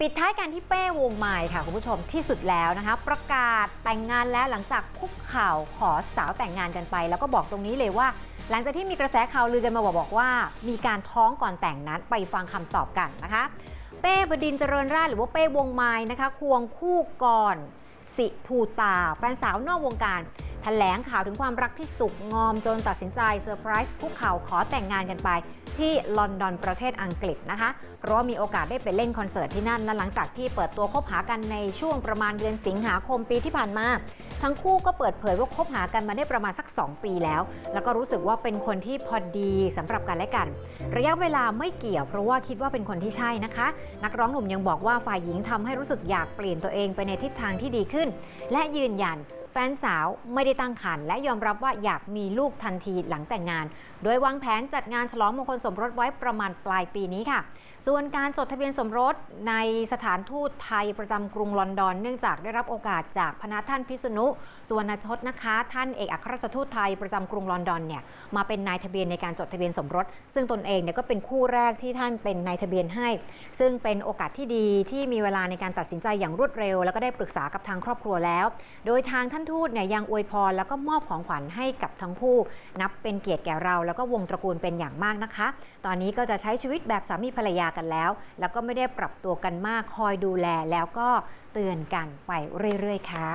ปิดท้ายกันที่เป้วงไม้ค่ะคุณผู้ชมที่สุดแล้วนะคะ ประกาศแต่งงานแล้วหลังจากคุกเข่าขอสาวแต่งงานกันไป แล้วก็บอกตรงนี้เลยว่า หลังจากที่มีกระแสข่าวลือกันมาบอกบอกว่า มีการท้องก่อนแต่งนั้นไปฟังคำตอบกันนะคะ เป้บดินเจริญราชหรือว่าเป้วงไม้นะคะ ควงคู่ก่อน สิภูตา แฟนสาวนอกวงการ แถลงข่าวถึงความรักที่สุกงอมจนตัดสินใจเซอร์ไพรส์คุกเข่าขอแต่งงานกันไป ที่ลอนดอนประเทศอังกฤษนะคะ เพราะว่ามีโอกาสได้ไปเล่นคอนเสิร์ตที่นั่นและหลังจากที่เปิดตัวคบหากันในช่วงประมาณเดือนสิงหาคมปีที่ผ่านมา ทั้งคู่ก็เปิดเผยว่าคบหากันมาได้ประมาณสัก 2 ปีแล้ว แล้วก็รู้สึกว่าเป็นคนที่พอดีสำหรับกันและกัน ระยะเวลาไม่เกี่ยว เพราะว่าคิดว่าเป็นคนที่ใช่นะคะ นักร้องหนุ่มยังบอกว่าฝ่ายหญิงทำให้รู้สึกอยากเปลี่ยนตัวเองไปในทิศทางที่ดีขึ้น และยืนยัน แฟนสาวไม่ได้ตั้งครรภ์และยอมรับว่าอยากมีลูกทันทีหลังแต่งงาน โดยวางแผนจัดงานฉลองมงคลสมรสไว้ประมาณปลายปีนี้ค่ะ ส่วนการจดทะเบียนสมรสในสถานทูตไทยประจำกรุงลอนดอน เนื่องจากได้รับโอกาสจากพระนาท่านพิษณุสุวรรณชดนะคะ ท่านเอกอัครราชทูตไทยประจำกรุงลอนดอนเนี่ยมาเป็นนายทะเบียนในการจดทะเบียนสมรส ซึ่งตนเองเนี่ยก็เป็นคู่แรกที่ท่านเป็นนายทะเบียนให้ ซึ่งเป็นโอกาสที่ดีที่มีเวลาในการตัดสินใจอย่างรวดเร็ว แล้วก็ได้ปรึกษากับทางครอบครัวแล้ว โดยทางท่านานทูตเนี่ยยังอวยพรแล้วก็มอบของขวัญให้กับทั้งคู่ นับเป็นเกียรติแก่เรา แล้วก็วงตระกูลเป็นอย่างมากนะคะ ตอนนี้ก็จะใช้ชีวิตแบบสามีภรรยากันแล้ว แล้วก็ไม่ได้ปรับตัวกันมากคอยดูแลแล้วก็เตือนกันไปเรื่อยๆค่ะ